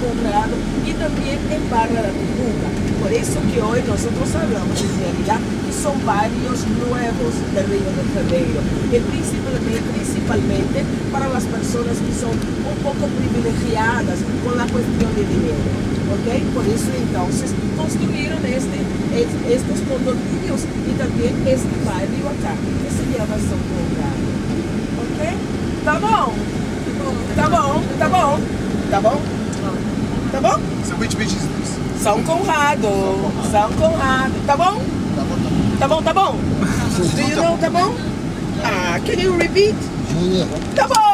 Conrado y también Barra de Tijuca. Por eso que hoy nosotros hablamos en realidad que son barrios nuevos de Río de Janeiro. Principalmente, para las personas que son un poco privilegiadas con la cuestión de dinero. ¿ok? Por eso entonces construyeron este, es- estos condominios y también este barrio acá, que se llama São Conrado. ¿Ok? Tá bom? Tá bom? Tá bom? Tá bom? Tá bom? Beach is this? São Conrado. São Conrado. Tá bom? Tá bom, tá bom? You know tá bom? Ah, can you repeat? Tá bom!